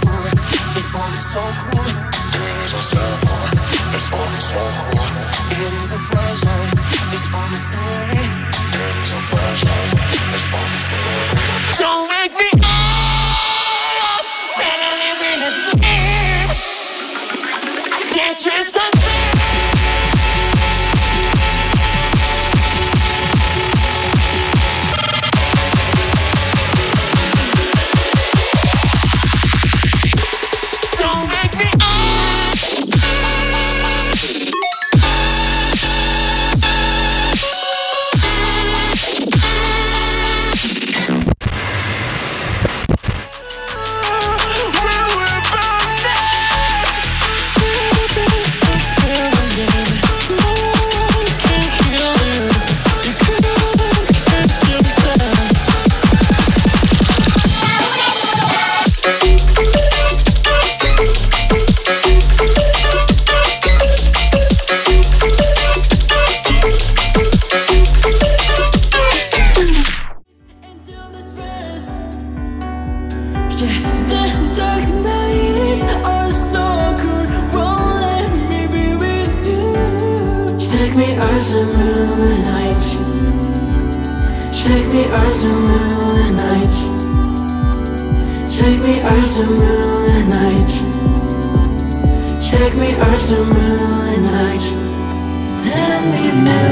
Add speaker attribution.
Speaker 1: phone. This one is so cool.
Speaker 2: It is a cell phone. This so cool.
Speaker 1: It is a. This one is silly.
Speaker 2: It is flashlight. This one is silly.
Speaker 1: Don't make me up. Live in a dream. Can't chance Take me as a moonlight. Let me away.